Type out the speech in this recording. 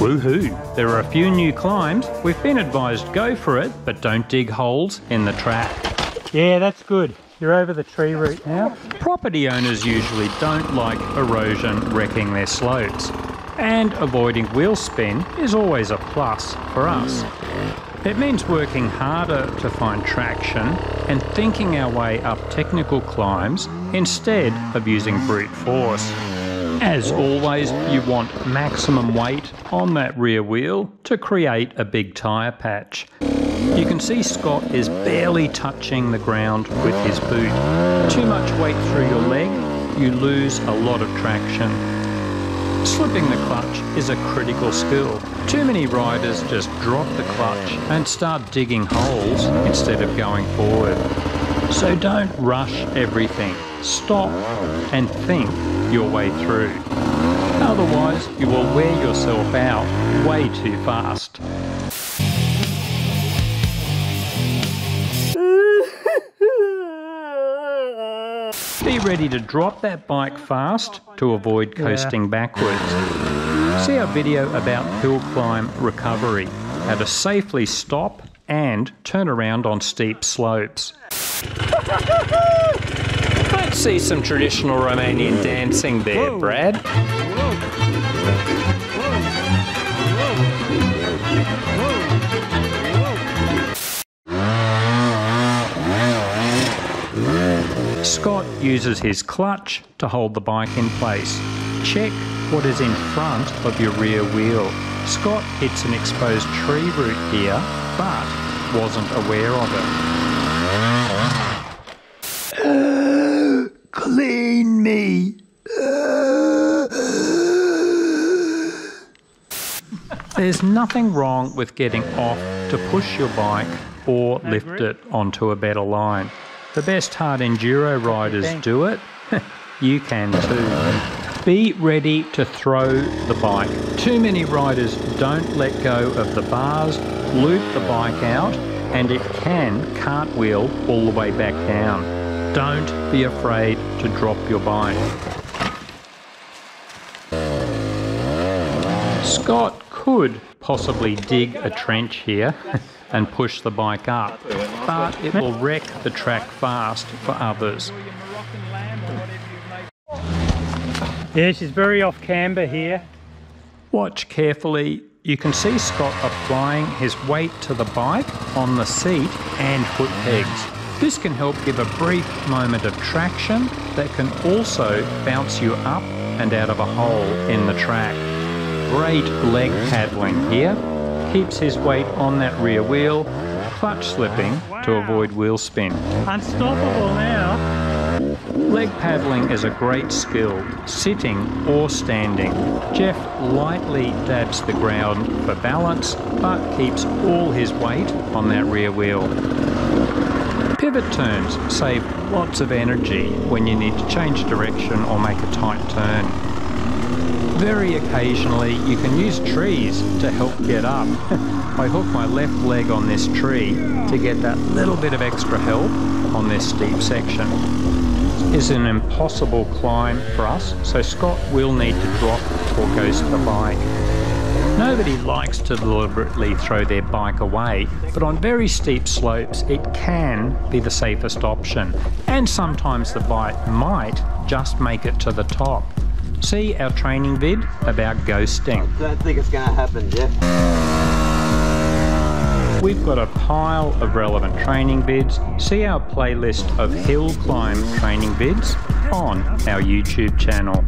Woohoo! There are a few new climbs. We've been advised go for it, but don't dig holes in the track. Yeah, that's good. You're over the tree root now. Property owners usually don't like erosion wrecking their slopes, and avoiding wheel spin is always a plus for us. It means working harder to find traction and thinking our way up technical climbs instead of using brute force. As always, you want maximum weight on that rear wheel to create a big tyre patch. You can see Scott is barely touching the ground with his boot. Too much weight through your leg, you lose a lot of traction. Slipping the clutch is a critical skill. Too many riders just drop the clutch and start digging holes instead of going forward. So don't rush everything. Stop and think your way through. Otherwise, you will wear yourself out way too fast. Be ready to drop that bike fast to avoid coasting backwards. See our video about hill climb recovery, how to safely stop and turn around on steep slopes. Let's see some traditional Romanian dancing there, Brad. Scott uses his clutch to hold the bike in place. Check what is in front of your rear wheel. Scott hits an exposed tree root here, but wasn't aware of it. clean me. There's nothing wrong with getting off to push your bike or lift it onto a better line. The best hard enduro riders do it. you can too. Be ready to throw the bike. Too many riders don't let go of the bars, loop the bike out, and it can cartwheel all the way back down. Don't be afraid to drop your bike. Scott could possibly dig a trench here and push the bike up, but it will wreck the track fast for others. Yeah, she's very off camber here. Watch carefully. You can see Scott applying his weight to the bike on the seat and foot pegs. This can help give a brief moment of traction that can also bounce you up and out of a hole in the track. Great leg paddling here keeps his weight on that rear wheel, clutch slipping to avoid wheel spin. Unstoppable now. Leg paddling is a great skill, sitting or standing. Jeff lightly dabs the ground for balance, but keeps all his weight on that rear wheel. Pivot turns save lots of energy when you need to change direction or make a tight turn. Very occasionally you can use trees to help get up. I hook my left leg on this tree to get that little bit of extra help on this steep section. It's an impossible climb for us, so Scott will need to drop or ghost the bike. Nobody likes to deliberately throw their bike away, but on very steep slopes it can be the safest option, and sometimes the bike might just make it to the top. See our training vid about ghosting. I don't think it's going to happen, Jeff. We've got a pile of relevant training vids. See our playlist of hill climb training vids on our YouTube channel.